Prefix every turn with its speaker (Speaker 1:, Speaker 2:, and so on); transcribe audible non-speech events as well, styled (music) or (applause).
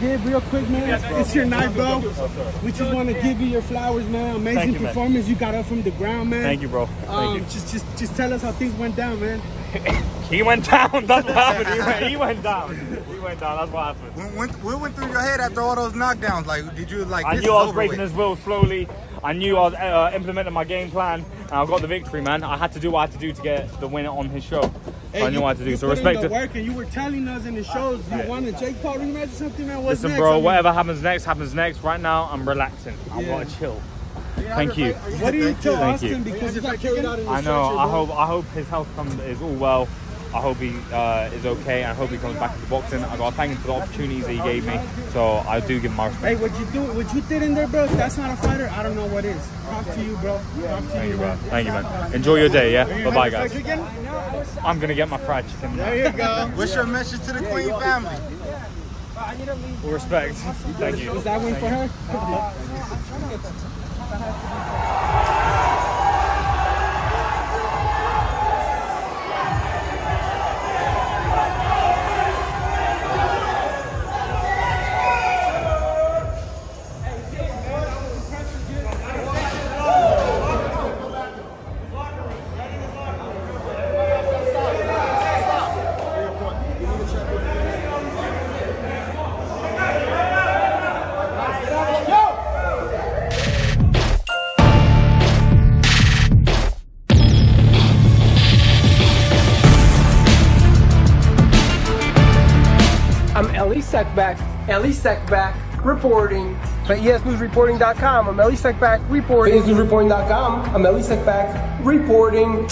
Speaker 1: give real quick, man?
Speaker 2: Yes.
Speaker 1: It's your night, bro. We just want to give you your flowers, man. Amazing
Speaker 2: you, man.
Speaker 1: performance. You got up from the ground, man.
Speaker 2: Thank you, bro. Thank
Speaker 1: Um,
Speaker 2: you.
Speaker 1: just, just, just tell us how things went down, man. (laughs)
Speaker 2: He went down. That's what happened. He went, he went down. He went down. That's what happened.
Speaker 3: What went, what went through your head after all those knockdowns? Like, did you like?
Speaker 2: I knew I was breaking
Speaker 3: with?
Speaker 2: his will slowly. I knew I was uh, implementing my game plan, and I got the victory, man. I had to do what I had to do to get the win on his show. So I knew
Speaker 1: you,
Speaker 2: what I had to do.
Speaker 1: you
Speaker 2: So
Speaker 1: put in
Speaker 2: respect
Speaker 1: the
Speaker 2: it.
Speaker 1: work, and you were telling us in the shows you
Speaker 2: Yeah.
Speaker 1: want a Jake Paul rematch or something, man. What's
Speaker 2: Listen,
Speaker 1: next?
Speaker 2: bro.
Speaker 1: I mean,
Speaker 2: Whatever happens next, happens next. Right now, I'm relaxing. I
Speaker 1: Yeah.
Speaker 2: want to chill. Thank you.
Speaker 1: What do you tell
Speaker 2: Thank you.
Speaker 1: Austin? Because you got carried out in the
Speaker 2: I know.
Speaker 1: structure,
Speaker 2: I
Speaker 1: bro.
Speaker 2: hope. I hope his health comes is all well. I hope he uh, is okay. I hope he comes back into boxing. I got to thank him for the opportunities that he gave me. So I do give him my respect.
Speaker 1: Hey, what you do? What you did in there, bro? That's not a fighter, I don't know what is. Talk to you, bro. Props to
Speaker 2: Thank you, bro. Thank you, man. Enjoy your day. Yeah. Bye, bye, guys.
Speaker 1: Again?
Speaker 2: I'm gonna get my fried chicken. now.
Speaker 1: There you go.
Speaker 3: What's your message to the Queen family?
Speaker 2: Respect. Thank you.
Speaker 1: Was that one for her?
Speaker 4: I'm Elie Seckbach, Elie Seckbach, reporting for ESNewsReporting.com. I'm Elie Seckbach, reporting. ESNewsReporting.com, I'm Elie Seckbach, reporting.